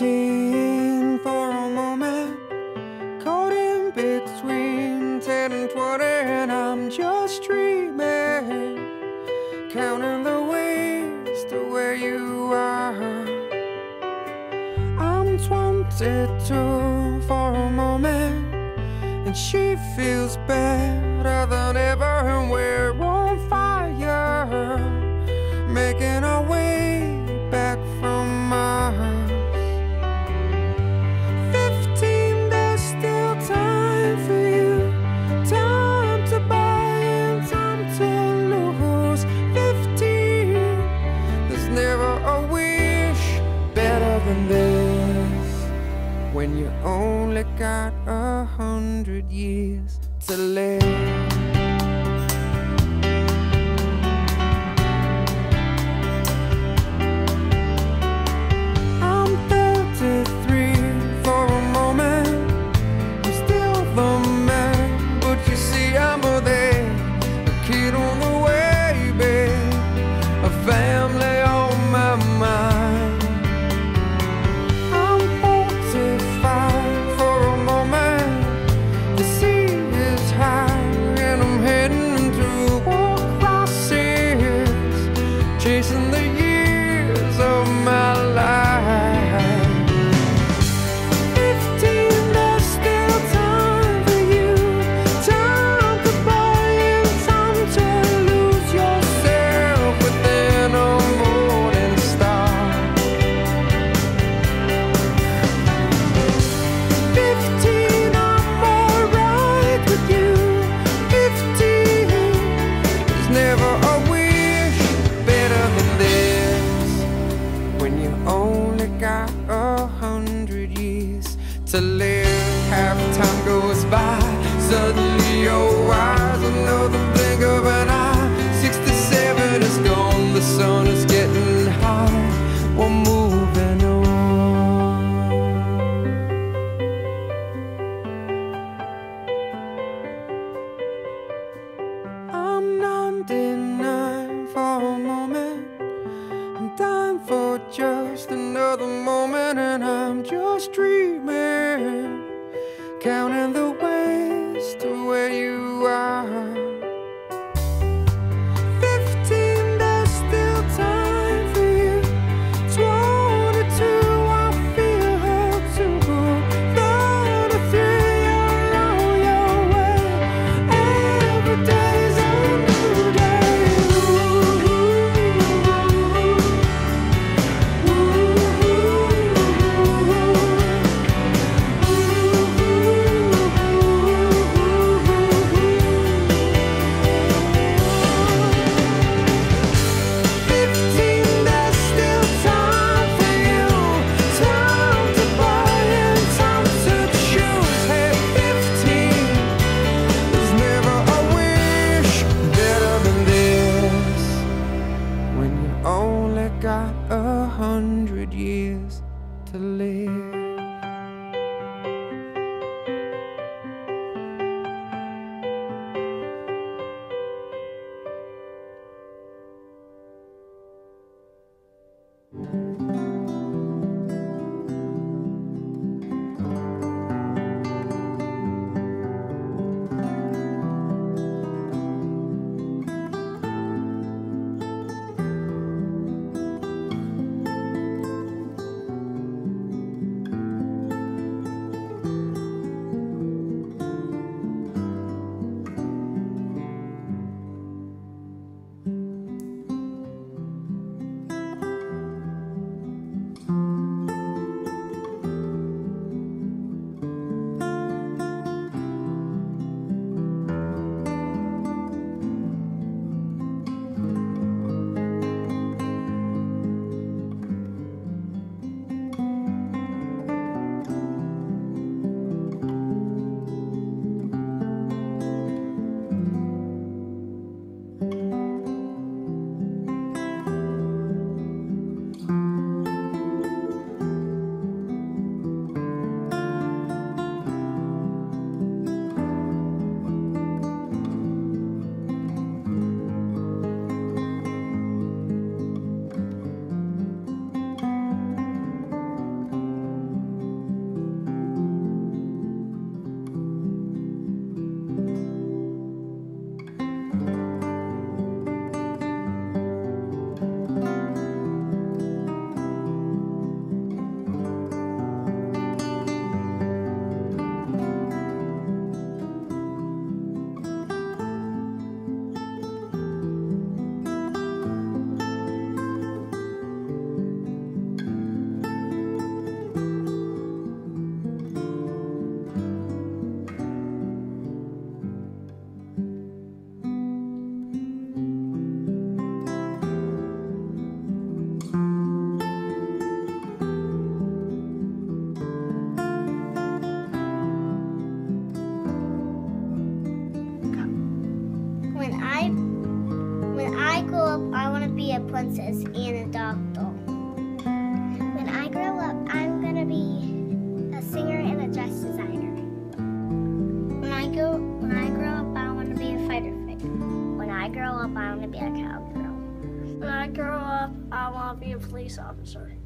15 for a moment. Caught in between 10 and 20 And I'm just dreaming. Counting the ways to where you are. I'm 22 for a moment And she feels better than ever. And we're when you only got a hundred years to live. the live to live. Princess and a doctor. When I grow up, I'm to be a singer and a dress designer. When I go, when I grow up, I want to be a fighter fighter. When I grow up, I want to be a cowgirl. When I grow up, I want to be a police officer.